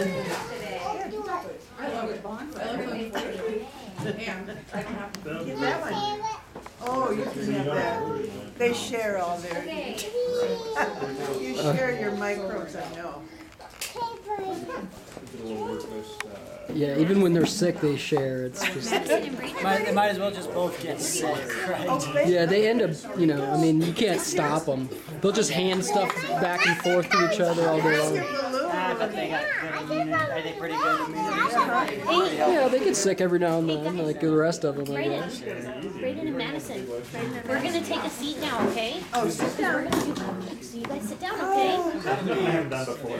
Get that one. Oh, you can have that. They share all their, you share your microbes, I know. Yeah, even when they're sick, they share. It's just Might, they might as well just both get sick, right? Oh, they- yeah, they end up. You know, I mean, you can't stop them. They'll just hand stuff back and forth to each other all day long. Your balloon? They got good immunity. Are they pretty good immunity? Yeah, they get sick every now and then, like the rest of them, I guess. Brayden and Madison. We're gonna take a seat now, okay? Oh, sit down. So you guys sit down, okay? I haven't done before.